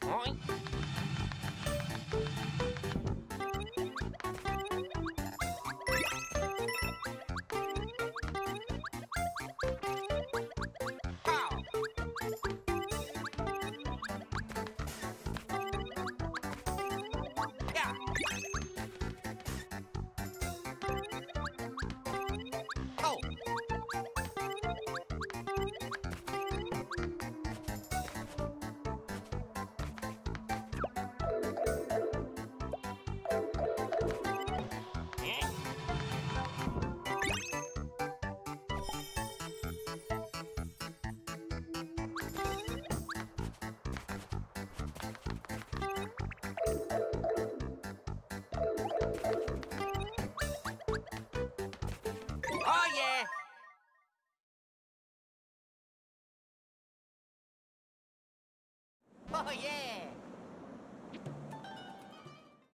Boing. Oh yeah.